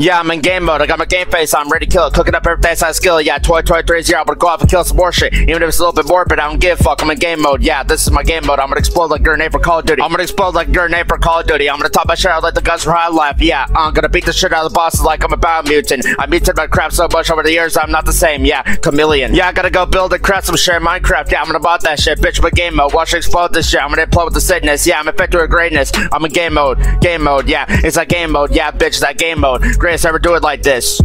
Yeah, I'm in game mode. I got my game face. I'm ready to kill it. Cooking up everything I skill. Yeah, toy, toy, three zero. I'm gonna go off and kill some more shit. Even if it's a little bit morbid, I don't give a fuck. I'm in game mode. Yeah, this is my game mode. I'm gonna explode like a grenade for Call of Duty. I'm gonna explode like a grenade for Call of Duty. I'm gonna top my shit out like the guns from High Life. Yeah, I'm gonna beat the shit out of the bosses like I'm a biomutant. I mutated my crap so much over the years, I'm not the same. Yeah, chameleon. Yeah, I gotta go build and craft some shit in Minecraft. Yeah, I'm gonna bot that shit. Bitch, with game mode. Watch it explode this shit. I'm gonna play with the sickness. Yeah, I'm infected with greatness. I'm in game mode. Game mode. Yeah, it's like game mode. Yeah, bitch, that game mode. Greatest ever do it like this.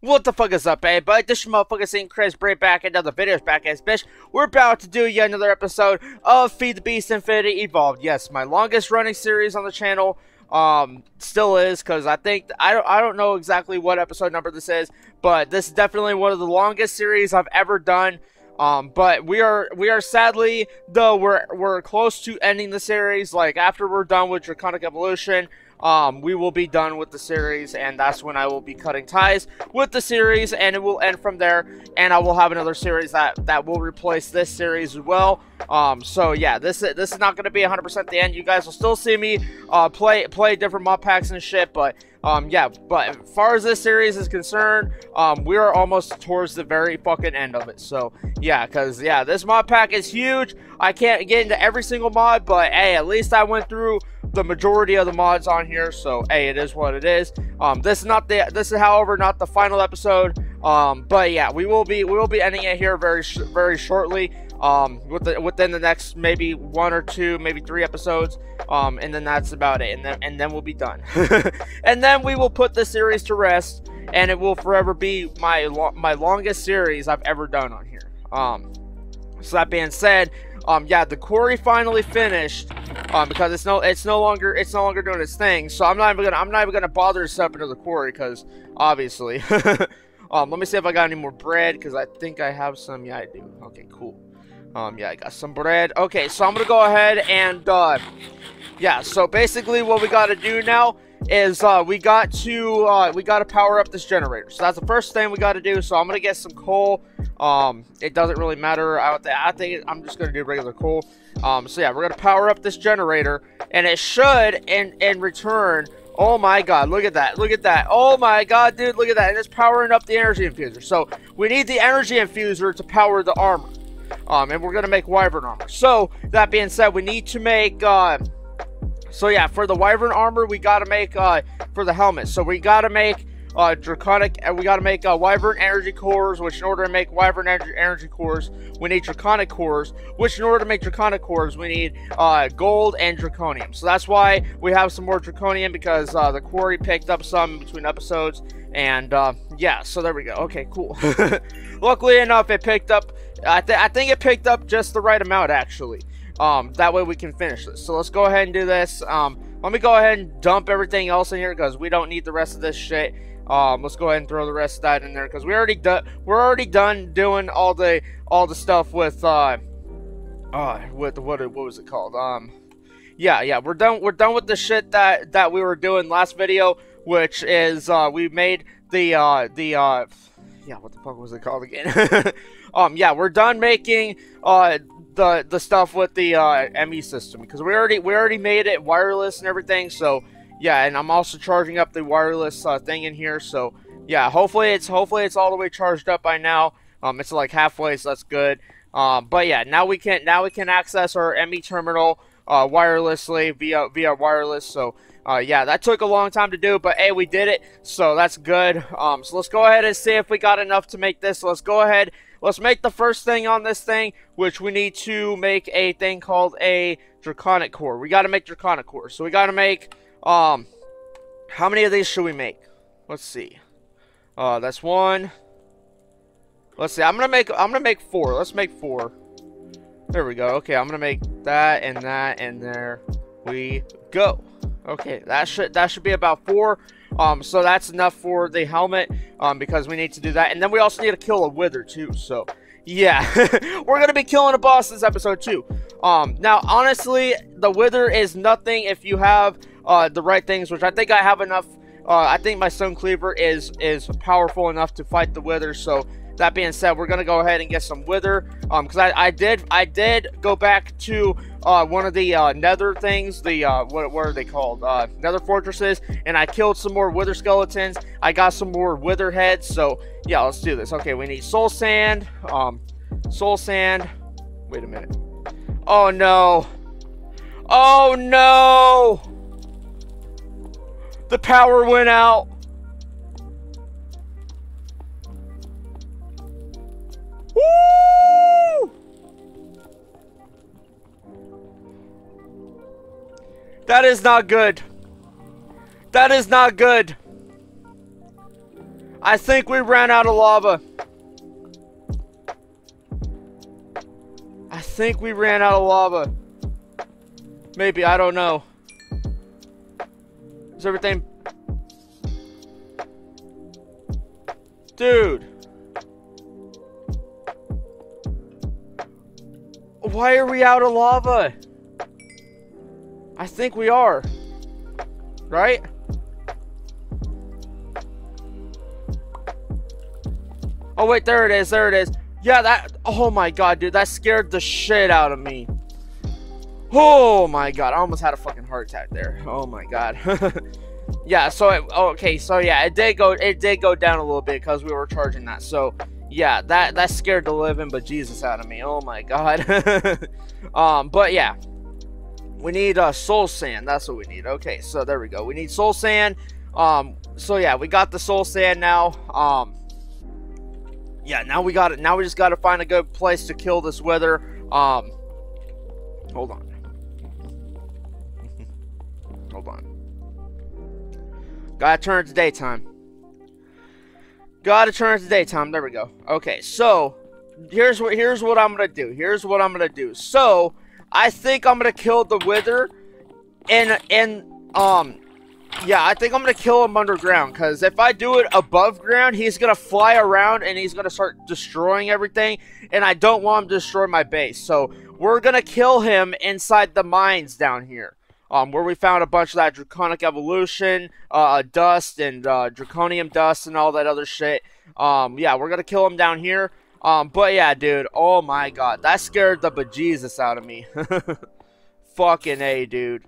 What the fuck is up, eh? But this motherfucker saying Chris bring back another videos back as bitch. We're about to do yet another episode of Feed the Beast Infinity Evolved. Yes, my longest running series on the channel. Um, still is because I think I don't I don't know exactly what episode number this is, but this is definitely one of the longest series I've ever done. Um, but we are we are sadly though we're we're close to ending the series. Like after we're done with Draconic Evolution, um, we will be done with the series, and that's when I will be cutting ties with the series, and it will end from there. And I will have another series that that will replace this series as well. Um, so yeah, this is this is not to be 100% the end. You guys will still see me uh, play play different mod packs and shit, but um, yeah. But as far as this series is concerned, um, we are almost towards the very fucking end of it. So yeah, because yeah, this mod pack is huge. I can't get into every single mod, but hey, at least I went through the majority of the mods on here so hey it is what it is um this is not the this is however not the final episode um but yeah we will be we will be ending it here very very shortly um with the, within the next maybe one or two maybe three episodes um and then that's about it and then and then we'll be done and then we will put the series to rest and it will forever be my lo my longest series i've ever done on here um so that being said um yeah the quarry finally finished um, because it's no it's no longer it's no longer doing its thing. So I'm not even gonna I'm not even gonna bother to step into the quarry because obviously. um, let me see if I got any more bread because I think I have some. Yeah, I do. Okay, cool. Um, yeah, I got some bread. Okay, so I'm gonna go ahead and uh, yeah. So basically, what we got to do now is uh, we got to uh, we got to power up this generator. So that's the first thing we got to do. So I'm gonna get some coal. Um, it doesn't really matter. I, I think I'm just gonna do regular coal. Um, so yeah, we're gonna power up this generator, and it should, in in return, Oh my god, look at that. Look at that. Oh my god, dude, look at that. And it's powering up the energy infuser. So, we need the energy infuser to power the armor. Um, and we're going to make Wyvern armor. So, that being said, we need to make, uh, so yeah, for the Wyvern armor, we got to make, uh, for the helmet. So, we got to make uh, Draconic, and we got to make uh, Wyvern Energy Cores, which in order to make Wyvern Energy, energy Cores, we need Draconic Cores, which in order to make Draconic Cores, we need uh, Gold and Draconium. So that's why we have some more Draconium, because uh, the Quarry picked up some between episodes, and uh, yeah, so there we go. Okay, cool. Luckily enough, it picked up, I, th I think it picked up just the right amount, actually. Um, that way we can finish this. So let's go ahead and do this. Um, let me go ahead and dump everything else in here because we don't need the rest of this shit. Um, let's go ahead and throw the rest of that in there because we already done. We're already done doing all the all the stuff with uh, uh, with what what was it called? Um, yeah, yeah, we're done. We're done with the shit that that we were doing last video, which is uh, we made the uh the uh, yeah, what the fuck was it called again? um, yeah, we're done making uh the the stuff with the uh ME system because we already we already made it wireless and everything, so yeah, and I'm also charging up the wireless uh, thing in here. So yeah, hopefully it's hopefully it's all the way charged up by now. Um, it's like halfway, so that's good. Um, but yeah, now we can now we can access our ME terminal uh, wirelessly via via wireless. So uh, yeah, that took a long time to do, but hey, we did it, so that's good. Um, so let's go ahead and see if we got enough to make this. Let's go ahead. Let's make the first thing on this thing, which we need to make a thing called a draconic core. We got to make draconic core. So we got to make um, how many of these should we make? Let's see. Uh, that's one. Let's see. I'm gonna make. I'm gonna make four. Let's make four. There we go. Okay, I'm gonna make that and that, and there we go. Okay, that should that should be about four. Um, so that's enough for the helmet. Um, because we need to do that, and then we also need to kill a wither too. So yeah, we're gonna be killing a boss this episode too. Um, now honestly, the wither is nothing if you have uh, the right things, which I think I have enough. Uh, I think my stone cleaver is is powerful enough to fight the wither. So that being said, we're gonna go ahead and get some wither. Um, because I, I did I did go back to uh one of the uh, nether things, the uh what what are they called? Uh nether fortresses, and I killed some more wither skeletons. I got some more wither heads, so yeah, let's do this. Okay, we need soul sand, um soul sand. Wait a minute. Oh no. Oh no! The power went out. Woo! That is not good. That is not good. I think we ran out of lava. I think we ran out of lava. Maybe, I don't know. Is everything... Dude. Why are we out of lava? I think we are. Right? Oh wait, there it is, there it is. Yeah, that, oh my god, dude, that scared the shit out of me. Oh my god, I almost had a fucking heart attack there. Oh my god. yeah, so, it, okay, so yeah, it did go, it did go down a little bit because we were charging that, so yeah, that that scared the living but Jesus out of me. Oh my god. um, but yeah, we need uh, soul sand. That's what we need. Okay, so there we go. We need soul sand. Um, so yeah, we got the soul sand now. Um, yeah, now we got it. Now we just got to find a good place to kill this wither. Um, hold on. hold on. Gotta turn it to daytime. Gotta turn it to daytime. There we go. Okay, so here's what here's what I'm gonna do. Here's what I'm gonna do. So I think I'm gonna kill the wither, and and um, yeah, I think I'm gonna kill him underground. Cause if I do it above ground, he's gonna fly around and he's gonna start destroying everything, and I don't want him to destroy my base. So we're gonna kill him inside the mines down here um, where we found a bunch of that draconic evolution, uh, dust, and uh, draconium dust, and all that other shit. Um, yeah, we're gonna kill him down here. Um, but yeah, dude, oh my god, that scared the bejesus out of me. Fucking A, dude.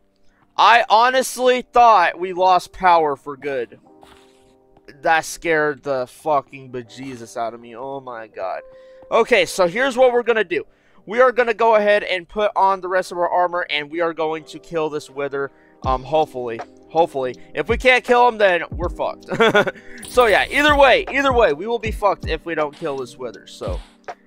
I honestly thought we lost power for good. That scared the fucking bejesus out of me. Oh my god. Okay, so here's what we're gonna do we are going to go ahead and put on the rest of our armor, and we are going to kill this wither, um, hopefully. Hopefully. If we can't kill him, then we're fucked. so, yeah, either way, either way, we will be fucked if we don't kill this wither. So,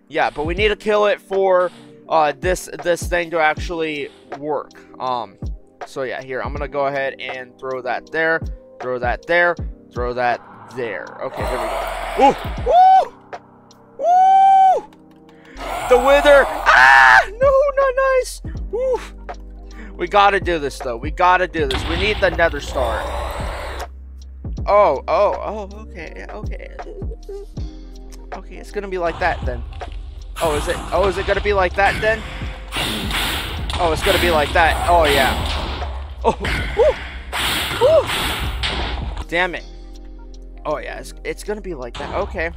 yeah, but we need to kill it for uh, this this thing to actually work. Um, so, yeah, here, I'm going to go ahead and throw that there, throw that there, throw that there. Okay, there we go. Ooh! The wither Ah! No, not nice. Oof. We gotta do this, though. We gotta do this. We need the nether star. Oh, oh, oh, okay, okay. Okay, it's gonna be like that, then. Oh, is it? Oh, is it gonna be like that, then? Oh, it's gonna be like that. Oh, yeah. Oh, woo, woo. Damn it. Oh, yeah, it's, it's gonna be like that. Okay.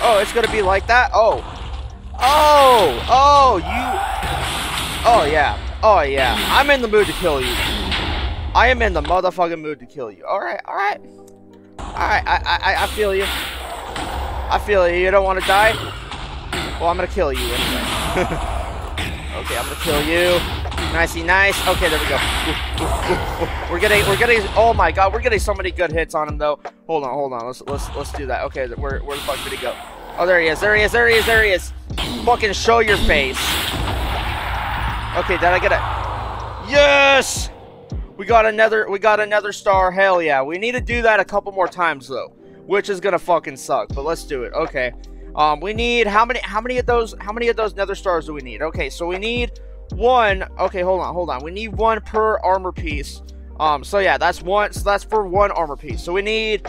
Oh, it's gonna be like that? Oh. Oh! Oh, you... Oh, yeah. Oh, yeah. I'm in the mood to kill you. I am in the motherfucking mood to kill you. Alright, alright. Alright, I, I, I feel you. I feel you. You don't want to die? Well, I'm gonna kill you anyway. okay, I'm gonna kill you. Nicey nice. Okay, there we go. Ooh, ooh, ooh, we're getting, we're getting. Oh my god, we're getting so many good hits on him though. Hold on, hold on. Let's, let's, let's do that. Okay, where, where the fuck did he go? Oh, there he is. There he is. There he is. There he is. Fucking show your face. Okay, did I get it? Yes! We got another we got another star. Hell yeah. We need to do that a couple more times though, which is to fucking suck, but let's do it. Okay. Um we need how many how many of those how many of those nether stars do we need? Okay, so we need one. Okay, hold on. Hold on. We need one per armor piece. Um so yeah, that's one so that's for one armor piece. So we need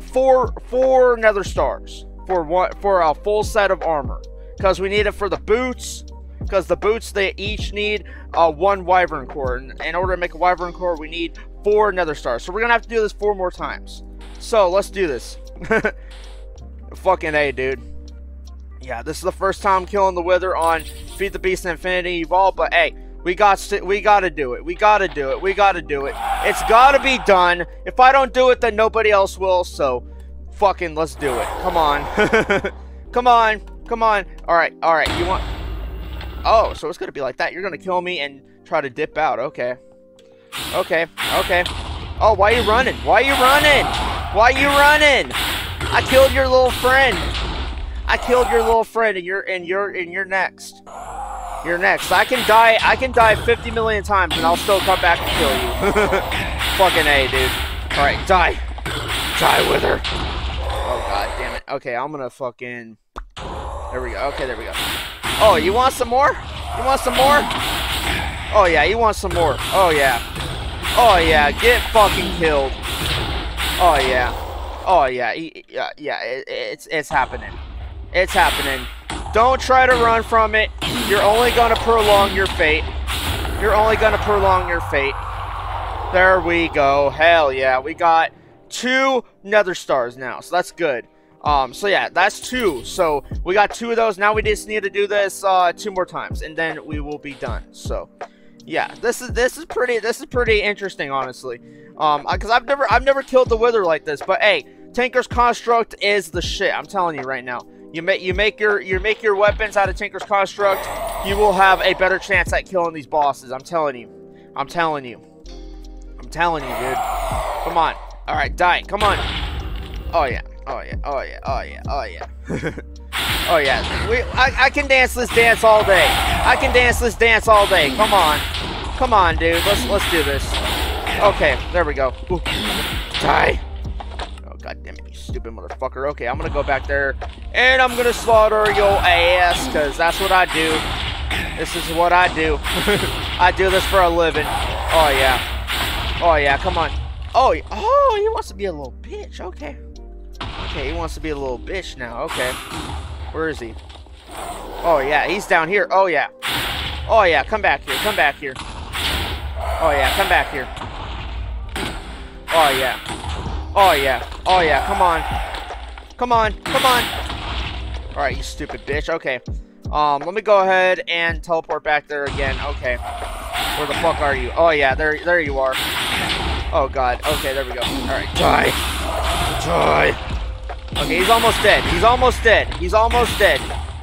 four four nether stars for one for a full set of armor because we need it for the boots because the boots they each need uh, one wyvern core and in order to make a wyvern core we need four nether stars so we're gonna have to do this four more times so let's do this Fucking A, dude. Yeah, this is the first time killing the Wither on Feed the Beast Infinity Evolve, but hey, we got to, we got to do it. We got to do it. We got to do it. It's got to be done. If I don't do it, then nobody else will. So, fucking let's do it. Come on. Come on. Come on. All right. All right. You want Oh, so it's going to be like that. You're going to kill me and try to dip out. Okay. Okay. Okay. Oh, why are you running? Why are you running? Why are you running? I killed your little friend. I killed your little friend and you're and you're and you're next. You're next. I can die I can die 50 million times and I'll still come back and kill you. Fucking A, dude. Alright, die. Die with her. Oh god damn it. Okay, I'm gonna fucking There we go. Okay, there we go. Oh, you want some more? You want some more? Oh yeah, you want some more. Oh yeah. Oh yeah, get fucking killed. Oh yeah. Oh yeah, yeah, yeah, it, it's it's happening. It's happening. Don't try to run from it. You're only gonna prolong your fate. You're only gonna prolong your fate. There we go. Hell yeah, we got two Nether Stars now, so that's good. Um, so yeah, that's two. So we got two of those. Now we just need to do this uh, two more times, and then we will be done. So yeah, this is this is pretty this is pretty interesting, honestly. Um, because I've never I've never killed the Wither like this, but hey, Tinker's Construct is the shit. I'm telling you right now. You make you make your you make your weapons out of Tinker's Construct, you will have a better chance at killing these bosses. I'm telling you. I'm telling you. I'm telling you, dude. Come on. All right, die. Come on. Oh yeah. Oh yeah. Oh yeah. Oh yeah. Oh yeah. oh yeah. We I, I can dance this dance all day. I can dance this dance all day. Come on. Come on, dude. Let's let's do this. Okay, there we go. Ooh. Die. Oh god damn it, you stupid motherfucker. Okay, I'm gonna go back there and I'm gonna slaughter your ass, cause that's what I do. This is what I do. I do this for a living. Oh yeah. Oh yeah, come on. Oh, oh, he wants to be a little bitch. Okay. Okay, he wants to be a little bitch now. Okay. Where is he? Oh yeah, he's down here. Oh yeah. Oh yeah, come back here. Come back here. Oh yeah, come back here. Oh yeah. Oh yeah. Oh yeah, come on. Come on. Come on. Alright, you stupid bitch. Okay. Um, let me go ahead and teleport back there again. Okay. Where the fuck are you? Oh yeah, there there you are. Oh god. Okay, there we go. Alright, die. Die. Okay, he's almost dead. He's almost dead. He's almost dead.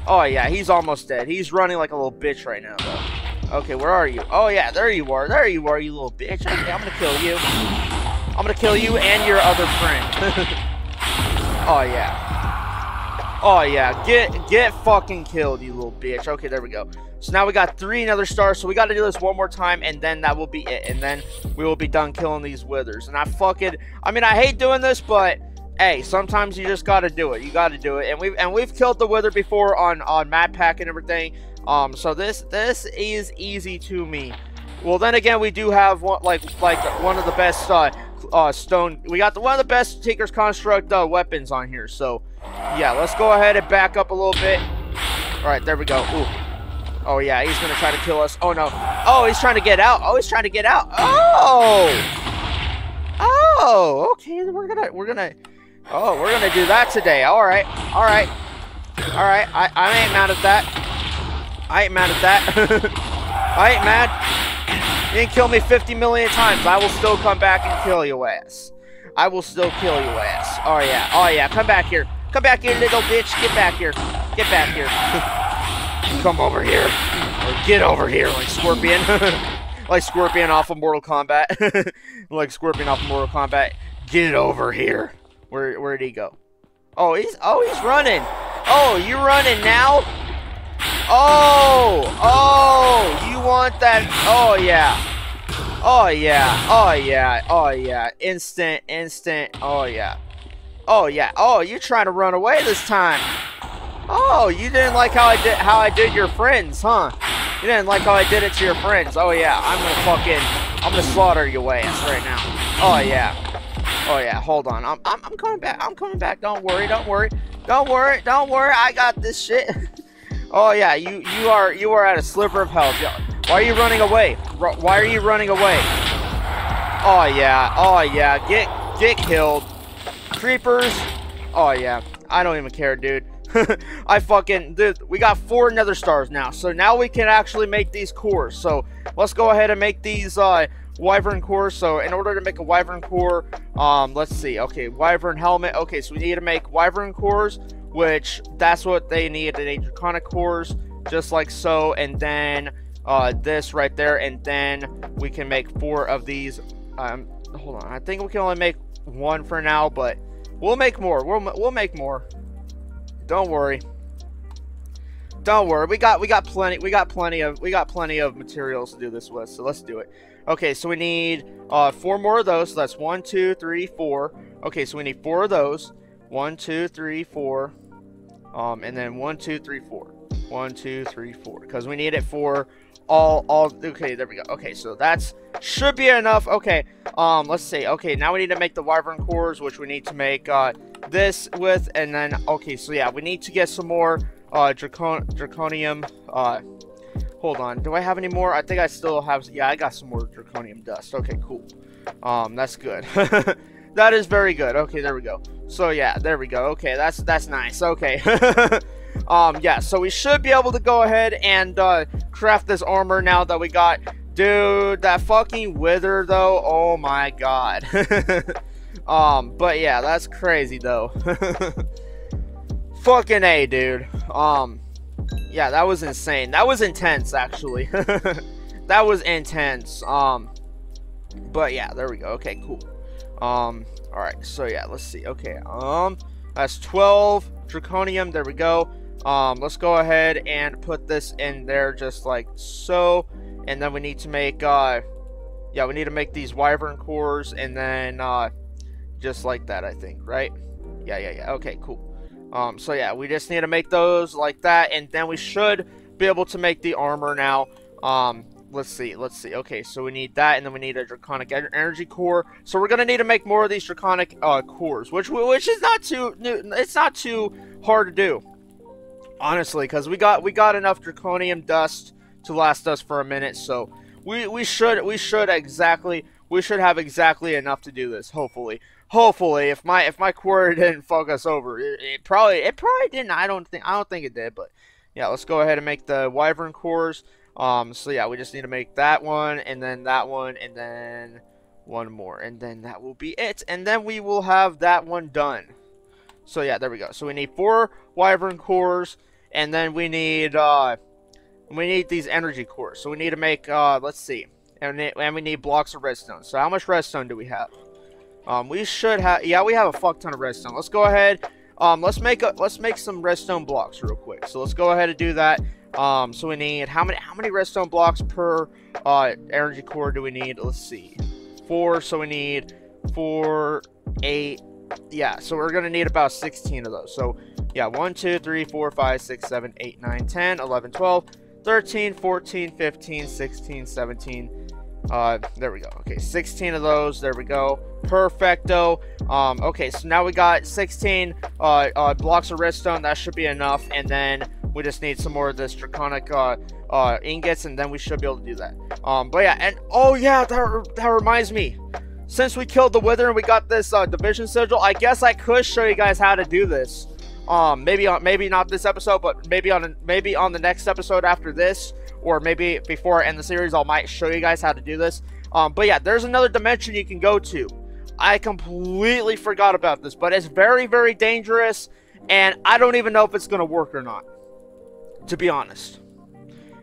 Oh yeah, he's almost dead. He's running like a little bitch right now though. Okay, where are you? Oh yeah, there you are. There you are, you little bitch. Okay, I'm gonna kill you. I'm gonna kill you and your other friend. oh yeah. Oh yeah, get get fucking killed, you little bitch. Okay, there we go. So now we got three another Stars, so we gotta do this one more time, and then that will be it. And then we will be done killing these withers. And I fucking, I mean, I hate doing this, but hey, sometimes you just gotta do it. You gotta do it. And we've and we've killed the wither before on on map pack and everything. Um, so this this is easy to me. Well, then again, we do have one like like one of the best uh, uh stone. We got the, one of the best Tinker's Construct uh, weapons on here. So yeah, let's go ahead and back up a little bit. All right, there we go. Ooh. Oh yeah, he's gonna try to kill us. Oh no. Oh, he's trying to get out. Oh, he's trying to get out. Oh. Oh, okay. We're gonna we're gonna Oh, we're gonna do that today. All right, all right, all right. I I ain't mad at that. I ain't mad at that. I ain't mad. You can kill me 50 million times. I will still come back and kill your ass. I will still kill your ass. Oh yeah, oh yeah. Come back here. Come back here, little bitch. Get back here. Get back here. come over here. Or get over here, like Scorpion. like Scorpion off of Mortal Kombat. like Scorpion off of Mortal Kombat. Get over here. Where where did he go? Oh, he's oh he's running. Oh, you running now? Oh, oh, you want that? Oh yeah. Oh yeah. Oh yeah. Oh yeah. Instant, instant. Oh yeah. Oh yeah. Oh, you're trying to run away this time. Oh, you didn't like how I did how I did your friends, huh? You didn't like how I did it to your friends. Oh yeah, I'm gonna fucking I'm gonna slaughter your ass right now. Oh yeah. Oh yeah, hold on. I'm, I'm, I'm coming back. I'm coming back. Don't worry. Don't worry. Don't worry. Don't worry. I got this shit. oh yeah, you you are you are at a sliver of health. Why are you running away? Why are you running away? Oh yeah. Oh yeah. Get get killed. Creepers. Oh yeah. I don't even care, dude. I fucking, dude, we got four nether stars now. So now we can actually make these cores. So let's go ahead and make these uh, wyvern core. So in order to make a wyvern core, um, let's see. Okay, wyvern helmet. Okay, so we need to make wyvern cores, which that's what they need. They need draconic cores, just like so. And then uh, this right there. And then we can make four of these. Um, hold on. I think we can only make one for now, but we'll make more. We'll, we'll make more. Don't worry. Don't worry. We got we got plenty we got plenty of we got plenty of materials to do this with, so let's do it. Okay, so we need uh four more of those. So that's one, two, three, four. Okay, so we need four of those. One, two, three, four. Um, and then one, two, three, four. One, two, three, four. Because we need it for all all okay there we go okay so that's should be enough okay um let's see okay now we need to make the wyvern cores which we need to make uh this with and then okay so yeah we need to get some more uh dracon draconium uh hold on. Do i have any more? I think i still have yeah i got some more draconium dust. Okay cool. Um that's good. That is very good. Okay there we go. So yeah there we go. Okay that's that's nice. Okay. Um yeah so we should be able to go ahead and uh craft this armor now that we got dude that fucking wither though. Oh my god. Um but yeah that's crazy though. Fucking a dude. Um yeah that was insane that was intense actually that was intense um but yeah there we go okay cool um all right so yeah let's see okay um that's 12 draconium there we go um, let's go ahead and put this in there just like so. And then we need to make, uh, yeah, we need to make these wyvern cores and then, uh, just like that, I think, right? Yeah, yeah, yeah. Okay, cool. Um, so yeah, we just need to make those like that, and then we should be able to make the armor now. Um, let's see, let's see. Okay, so we need that, and then we need a draconic energy core. So we're gonna need to make more of these draconic uh, cores, which which is not too, it's not too hard to do honestly, because we got we got enough draconium dust to last us for a minute, so we we should we should exactly we should have exactly enough to do this. Hopefully, hopefully, if my if my quarry didn't fuck us over, it, it probably it probably didn't. I don't think I don't think it did, but yeah, let's go ahead and make the wyvern cores. Um, so yeah, we just need to make that one, and then that one, and then one more, and then that will be it, and then we will have that one done. So yeah, there we go. So we need four wyvern cores, and then we need, uh, we need these energy cores. So we need to make, uh, let's see. And, and we need blocks of redstone. So how much redstone do we have? Um, we should have, yeah, we have a fuck ton of redstone. Let's go ahead, um, let's make a, let's make some redstone blocks real quick. So let's go ahead and do that. Um, so we need, how many, how many redstone blocks per, uh, energy core do we need? Let's see. Four, so we need four, eight, yeah, so we're to need about 16 of those. So yeah, 1, 2, 3, 4, 5, 6, 7, 8, 9, 10, 11, 12, 13, 14, 15, 16, 17. Uh, there we go. Okay, 16 of those. There we go. Perfecto. Um, okay, so now we got 16 uh, uh, blocks of redstone. That should be enough. And then we just need some more of this draconic uh, uh, ingots, and then we should be able to do that. Um, but yeah, and oh yeah, that, that reminds me. Since we killed the Wither and we got this uh, division sigil, I guess I could show you guys how to do this. Um, maybe on maybe not this episode, but maybe on maybe on the next episode after this, or maybe before I end the series, I might show you guys how to do this. Um, but yeah, there's another dimension you can go to. I completely forgot about this, but it's very very dangerous, and I don't even know if it's gonna work or not. To be honest,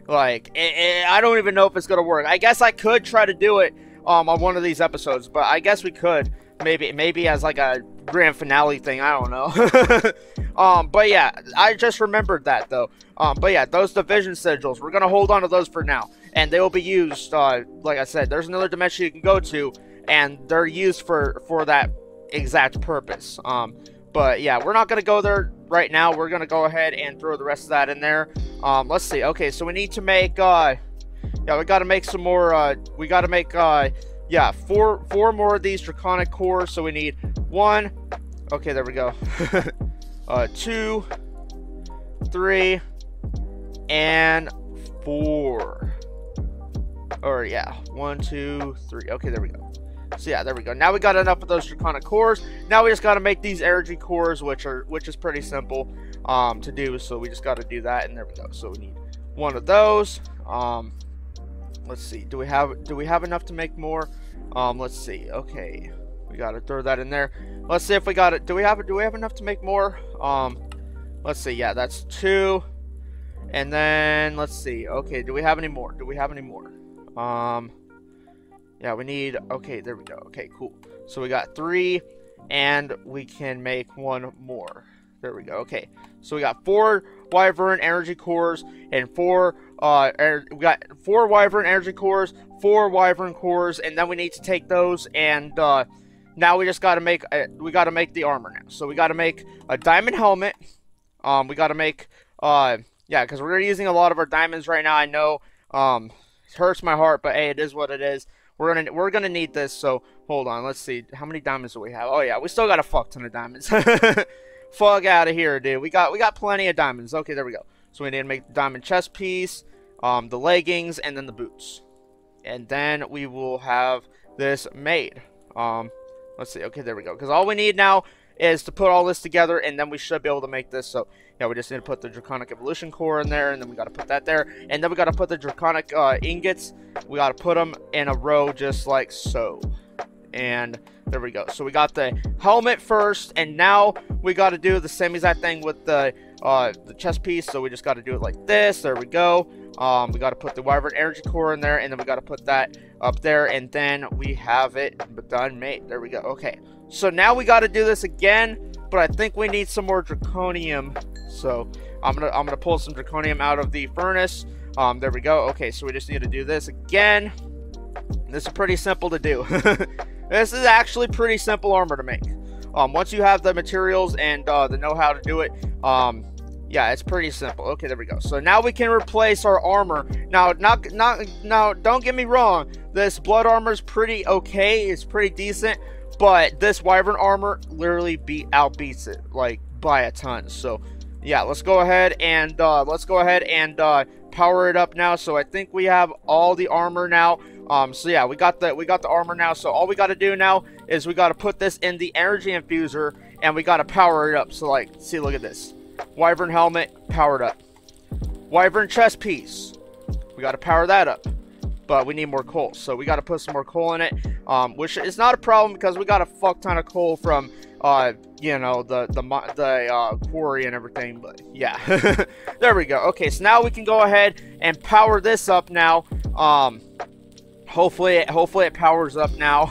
like it, it, I don't even know if it's gonna work. I guess I could try to do it um, on one of these episodes, but I guess we could maybe maybe as like a grand finale thing. I don't know. um, but yeah, I just remembered that though. Um, but yeah, those division sigils, we're gonna hold on to those for now, and they will be used. Uh, like I said, there's another dimension you can go to, and they're used for for that exact purpose. Um, but yeah, we're not gonna go there right now. We're gonna go ahead and throw the rest of that in there. Um, let's see. Okay, so we need to make. Uh, yeah, we got to make some more. Uh, we got to make. Uh, yeah, four four more of these draconic cores. So we need one. Okay, there we go. uh, two, three, and four. Or yeah, one, two, three. Okay, there we go. So yeah, there we go. Now we got enough of those Draconic cores. Now we just got to make these energy cores, which are which is pretty simple um, to do. So we just got to do that, and there we go. So we need one of those. Um, let's see. Do we have do we have enough to make more? Um, let's see. Okay, we got to throw that in there. Let's see if we got it. Do we have do we have enough to make more? Um, let's see. Yeah, that's two. And then let's see. Okay, do we have any more? Do we have any more? Um, yeah, we need. Okay, there we go. Okay, cool. So we got three, and we can make one more. There we go. Okay, so we got four Wyvern energy cores and four. Uh, we got four Wyvern energy cores, four Wyvern cores, and then we need to take those and uh, now we just got to make. Uh, we got to make the armor now. So we got to make a diamond helmet. Um, we got to make. Uh, yeah, because we're using a lot of our diamonds right now. I know. Um, it hurts my heart, but hey, it is what it is. We're gonna we're gonna need this. So hold on, let's see how many diamonds do we have. Oh yeah, we still got a fuck ton of diamonds. fuck out of here, dude. We got we got plenty of diamonds. Okay, there we go. So we need to make the diamond chest piece, um, the leggings, and then the boots, and then we will have this made. Um, let's see. Okay, there we go. Because all we need now is to put all this together, and then we should be able to make this. So, yeah, we just need to put the Draconic Evolution Core in there, and then we got to put that there. And then we got to put the Draconic uh, Ingots. We got to put them in a row just like so. And there we go. So we got the helmet first, and now we got to do the same exact thing with the uh, the chest piece. So we just got to do it like this. There we go. Um, we got to put the Wyvern Energy Core in there, and then we got to put that up there, and then we have it done mate. There we go. Okay. So now we got to do this again, but I think we need some more draconium. So I'm gonna I'm gonna pull some draconium out of the furnace. Um, there we go. Okay, so we just need to do this again. This is pretty simple to do. this is actually pretty simple armor to make. Um, once you have the materials and uh, the know-how to do it, um, yeah, it's pretty simple. Okay, there we go. So now we can replace our armor. Now, not, not, now, don't get me wrong. This blood armor is pretty okay. It's pretty decent. But this Wyvern armor literally beat outbeats it like by a ton. So yeah, let's go ahead and uh, let's go ahead and uh, power it up now. So I think we have all the armor now. Um, so yeah, we got the we got the armor now. So all we got to do now is we got to put this in the energy infuser and we got to power it up. So like, see, look at this, Wyvern helmet powered up, Wyvern chest piece. We got to power that up but we need more coal. So we got to put some more coal in it, um, which is not a problem because we got a fuck ton of coal from, uh, you know, the the the uh, quarry and everything. But yeah, there we go. Okay, so now we can go ahead and power this up now. Um, hopefully, hopefully it powers up now.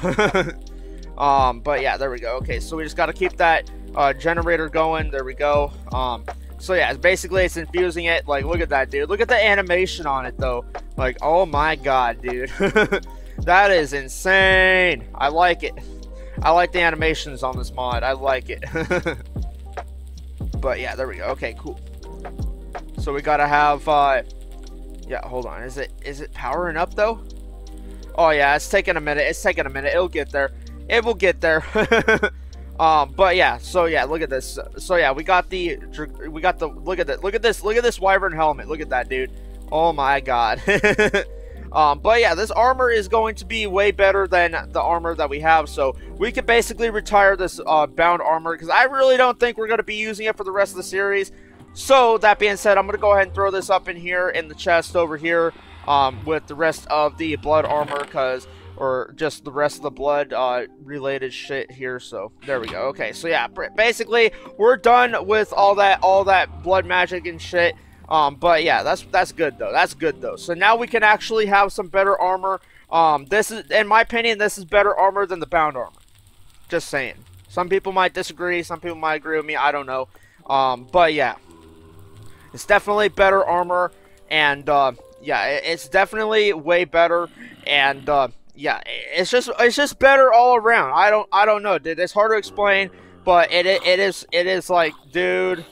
um, but yeah, there we go. Okay, so we just got to keep that uh, generator going. There we go. Um, so yeah, basically it's infusing it. Like, look at that, dude. Look at the animation on it, though. Like, oh my god, dude. that is insane. I like it. I like the animations on this mod. I like it. but yeah, there we go. Okay, cool. So we gotta have, uh, yeah, hold on. Is it is it powering up though? Oh yeah, it's taking a minute. It's taking a minute. It'll get there. It will get there. Um, but yeah, so yeah, look at this. So yeah, we got the, we got the, look at that, look at this, look at this wyvern helmet. Look at that, dude. Oh my god. um, but yeah, this armor is going to be way better than the armor that we have. So we could basically retire this uh, bound armor because I really don't think we're going to be using it for the rest of the series. So that being said, I'm going to go ahead and throw this up in here in the chest over here um, with the rest of the blood armor because or just the rest of the blood uh, related shit here. So there we go. Okay, so yeah, basically we're done with all that all that blood magic and shit. Um, but yeah, that's that's good though. That's good though. So now we can actually have some better armor. Um, this is, in my opinion, this is better armor than the bound armor. Just saying. Some people might disagree. Some people might agree with me. I don't know. Um, but yeah, it's definitely better armor, and uh, yeah, it's definitely way better. And uh, yeah, it's just it's just better all around. I don't I don't know, dude. It's hard to explain, but it it is it is like, dude,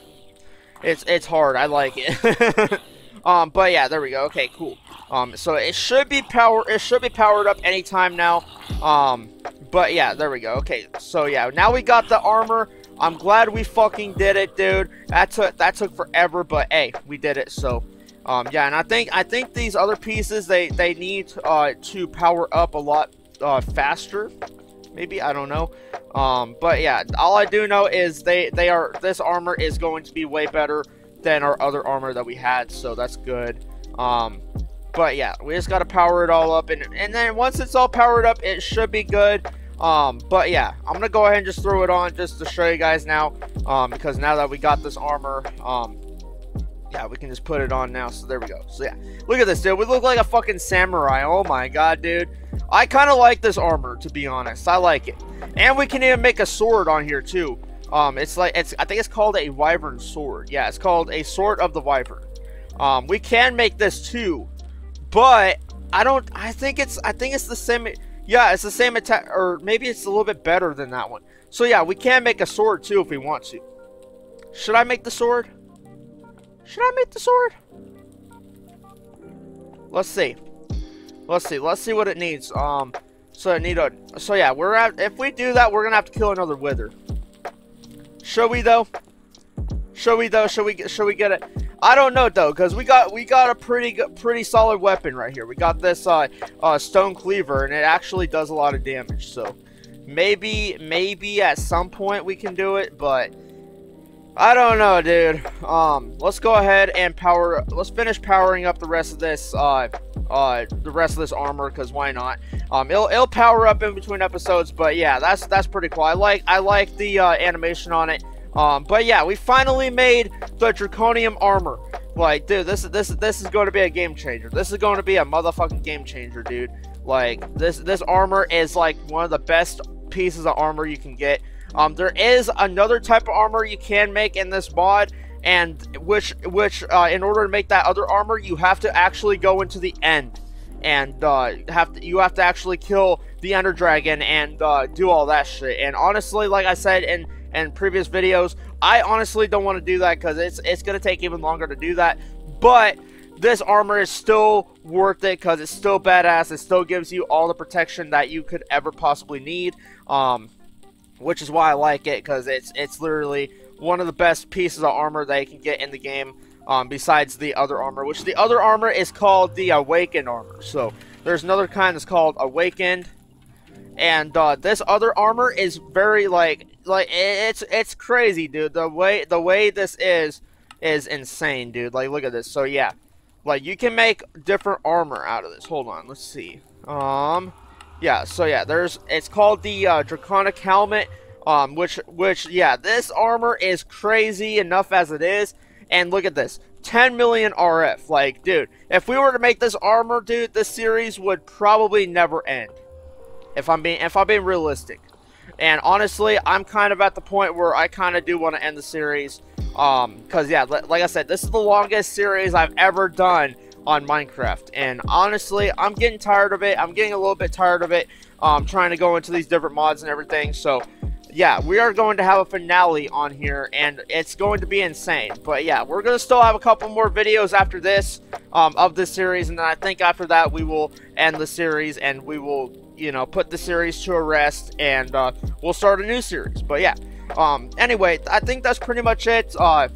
it's it's hard. I like it. um, but yeah, there we go. Okay, cool. Um, so it should be power. It should be powered up anytime now. Um, but yeah, there we go. Okay, so yeah, now we got the armor. I'm glad we fucking did it, dude. That took that took forever, but hey, we did it. So. Um, yeah, and I think I think these other pieces they they need uh, to power up a lot uh, faster. Maybe I don't know. Um, but yeah, all I do know is they they are this armor is going to be way better than our other armor that we had, so that's good. Um, but yeah, we just got to power it all up, and and then once it's all powered up, it should be good. Um, but yeah, I'm gonna go ahead and just throw it on just to show you guys now, um, because now that we got this armor, um, yeah, we can just put it on now. So there we go. So yeah, look at this, dude. We look like a fucking samurai. Oh my god, dude. I kind of like this armor, to be honest. I like it. And we can even make a sword on here too. Um, it's like it's. I think it's called a wyvern sword. Yeah, it's called a sword of the wyvern. Um, we can make this too, but I don't. I think it's. I think it's the same. Yeah, it's the same attack, or maybe it's a little bit better than that one. So yeah, we can make a sword too if we want to. Should I make the sword? Should I make the sword? Let's see. Let's see. Let's see what it needs. Um, so I need a. So yeah, we're at. If we do that, we're gonna have to kill another wither. Should we though? Should we though? Should we? Should we get it? I don't know though, because we got we got a pretty good, pretty solid weapon right here. We got this uh, uh, stone cleaver, and it actually does a lot of damage. So maybe maybe at some point we can do it, but I don't know, dude. Um, let's go ahead and power. Let's finish powering up the rest of this. Uh, uh, the rest of this armor, because why not? Um, it'll it'll power up in between episodes, but yeah, that's that's pretty cool. I like I like the uh, animation on it. Um, but yeah, we finally made the draconium armor. Like, dude, this is this is this is going to be a game changer. This is going to be a motherfucking game changer, dude. Like, this this armor is like one of the best pieces of armor you can get. Um, there is another type of armor you can make in this mod, and which which uh, in order to make that other armor, you have to actually go into the end, and uh, have to, you have to actually kill the Ender Dragon and uh, do all that shit. And honestly, like I said in in previous videos, I honestly don't want to do that because it's it's gonna take even longer to do that. But this armor is still worth it because it's still badass. It still gives you all the protection that you could ever possibly need. Um, which is why I like it because it's it's literally one of the best pieces of armor that you can get in the game. Um, besides the other armor, which the other armor is called the Awakened armor. So there's another kind that's called Awakened, and uh, this other armor is very like like it's it's crazy, dude. The way the way this is is insane, dude. Like look at this. So yeah, like you can make different armor out of this. Hold on, let's see. Um, yeah. So yeah, there's it's called the uh, Draconic helmet. Um, which which yeah, this armor is crazy enough as it is. And look at this. 10 million RF. Like, dude, if we were to make this armor, dude, this series would probably never end. If I'm being if I'm being realistic. And honestly, I'm kind of at the point where I kind of do want to end the series. Um, cause yeah, like I said, this is the longest series I've ever done on Minecraft. And honestly, I'm getting tired of it. I'm getting a little bit tired of it. Um, trying to go into these different mods and everything. So yeah, we are going to have a finale on here, and it's going to be insane. But yeah, we're going to still have a couple more videos after this um, of this series, and then I think after that we will end the series, and we will, you know, put the series to a rest, and uh, we'll start a new series. But yeah, um, anyway, I think that's pretty much it. Uh,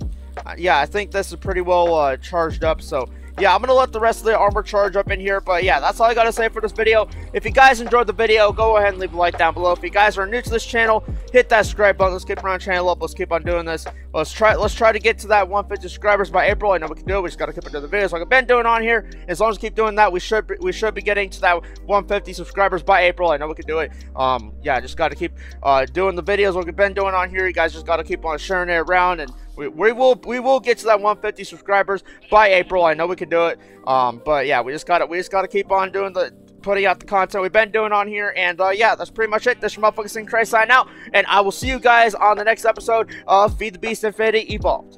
yeah, I think this is pretty well uh, charged up, so yeah, I'm going to let the rest of the armor charge up in here. But yeah, that's all I got to say for this video. If you guys enjoyed the video, go ahead and leave a like down below. If you guys are new to this channel, hit that subscribe button. Let's keep around channel up. Let's keep on doing this. Let's try let's try to get to that 150 subscribers by April. I know we can do it. We just got to keep on doing the videos like I've been doing on here. As long as we keep doing that, we should be, we should be getting to that 150 subscribers by April. I know we can do it. Um, yeah, just got to keep uh, doing the videos like we've been doing on here. You guys just got to keep on sharing it around and we, we will we will get to that 150 subscribers by April. I know we can do it. Um, but yeah, we just got to we just got to keep on doing the putting out the content we've been doing on here. And uh, yeah, that's pretty much it. This is your motherfucking Christ sign out, and I will see you guys on the next episode of Feed the Beast Infinity Evolved.